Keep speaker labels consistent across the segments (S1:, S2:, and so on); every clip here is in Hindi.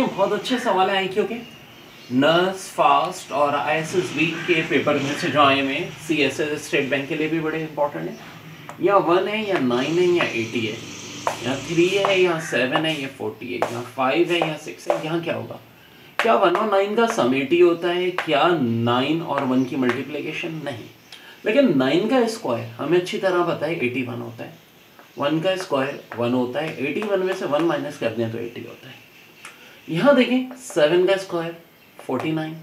S1: क्या? बहुत अच्छे सवाल है आई क्यों के? नर्स फास्ट और आई एस एस बी के पेपर में से जो आए में C S S state bank के लिए भी बड़े इंपॉर्टेंट है। या वन है, या नाइन है, या एटी है? या थ्री है, या सेवन है, या फोर्टी है? या फाइव है, या सिक्स है? यहाँ क्या होगा? क्या वन और नाइन का सम एटी होता है? क्या नाइन और वन की मल्टीप्लीकेशन नहीं। लेकिन नाइन का स्क्वायर हमें अच्छी तरह पता है एटी वन होता है। वन का स्क्वायर वन होता है एटी वन में से वन माइनस कर दें तो एटी होता है। यहाँ देखें सेवन का स्क्वायर फोर्टी नाइन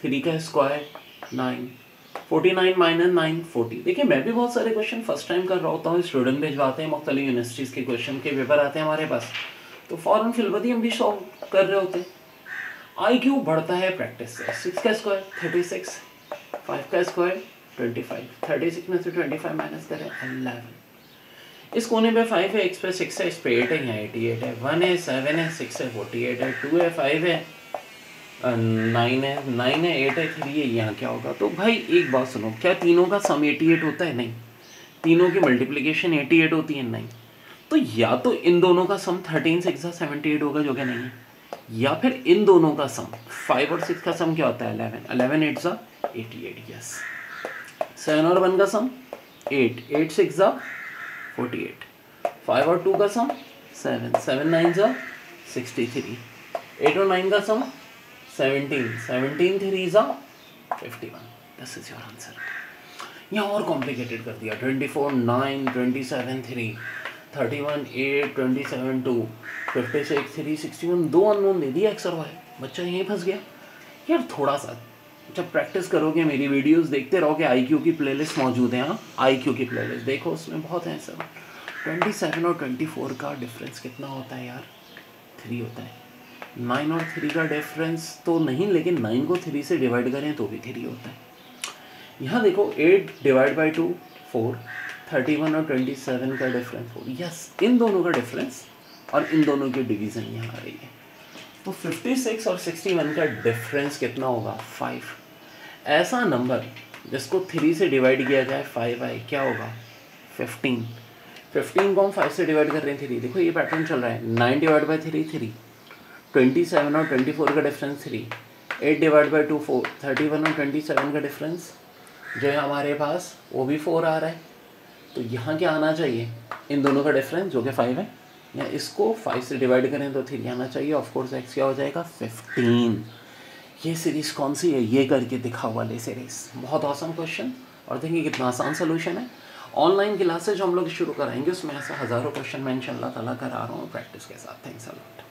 S1: थ्री का square nine forty nine minus nine forty देखिए, मैं भी बहुत सारे क्वेश्चन फ़र्स्ट टाइम कर रहा होता हूँ स्टूडेंट भिजवाते हैं, मुख्तलि यूनिवर्सिटीज़ के क्वेश्चन के पेपर आते हैं हमारे पास। तो फ़ौरन फिलबदी हम भी सॉल्व कर रहे होते हैं। आई क्यू बढ़ता है प्रैक्टिस से। सिक्स का स्क्वायर थर्टी सिक्स फाइव का square twenty five thirty six में से ट्वेंटी फाइव माइनस करें अलेवन इस कोने पे फाइव है एक्स पे सिक्स है इस पे एट है यहाँ एटी एट है वन है सेवन है सिक्स है फोर्टी एट है टू है फाइव है नाइन है नाइन है एट है थ्री है यहाँ क्या होगा? तो भाई एक बात सुनो, क्या तीनों का सम एटी एट होता है? नहीं। तीनों की मल्टीप्लीकेशन एटी एट होती है? नहीं। तो या तो इन दोनों का sum thirteen six seventy eight होगा, जो कि नहीं है। या फिर इन दोनों का सम फाइव और सिक्स का सम क्या होता है? अलेवन अलेवन एट ज़ा एटी एट यस सेवन और वन का सम एट एट सिक्स ज़ा फोर्टी एट फाइव और टू का सम सेवन सेवन नाइन ज़ा सिक्सटी थ्री एट और नाइन का सम सेवनटीन सेवनटीन थ्री ज़ा fifty one this is your answer यहाँ और कॉम्प्लिकेटेड कर दिया. Twenty four nine twenty seven three thirty one eight twenty seven two fifty six three sixty one दो अननोन दे दिया एक्स और वाई बच्चा यहीं फंस गया. यार थोड़ा सा जब प्रैक्टिस करोगे मेरी वीडियोस देखते रहोगे आई क्यू की प्लेलिस्ट मौजूद है यहाँ आई क्यू की प्लेलिस्ट देखो, उसमें बहुत है सब। ट्वेंटी सेवन और ट्वेंटी फोर का डिफरेंस कितना होता है यार? थ्री होता है। नाइन और थ्री का डिफरेंस तो नहीं, लेकिन नाइन को थ्री से डिवाइड करें तो भी थ्री होता है। यहाँ देखो eight divide by two four thirty one और ट्वेंटी सेवन का डिफरेंस फोर यस इन दोनों का डिफरेंस और इन दोनों की डिवीज़न यहाँ आ रही है। तो 56 और 61 का डिफरेंस कितना होगा? फाइव ऐसा नंबर जिसको थ्री से डिवाइड किया जाए फाइव आए, क्या होगा? फिफ्टीन फिफ्टीन को हम फाइव से डिवाइड कर रहे हैं थ्री देखो, ये पैटर्न चल रहा है. Nine divide by three three twenty seven और ट्वेंटी फोर का difference three eight divide by two four thirty one और ट्वेंटी सेवन का डिफरेंस जो है हमारे पास, वो भी फोर आ रहा है. तो यहाँ क्या आना चाहिए? इन दोनों का डिफरेंस जो कि फाइव है. या इसको फाइव से डिवाइड करें तो थ्री आना चाहिए. ऑफकोर्स एक्स क्या हो जाएगा? फिफ्टीन ये सीरीज़ कौन सी है? ये करके दिखा वाले सीरीज़ बहुत आसान क्वेश्चन और देखिए कितना आसान सोल्यूशन है। ऑनलाइन क्लासेज हम लोग शुरू कराएँगे, उसमें ऐसा हज़ारों क्वेश्चन मैं इंशाल्लाह तला करा रहा हूँ। प्रैक्टिस के साथ। Thanks a lot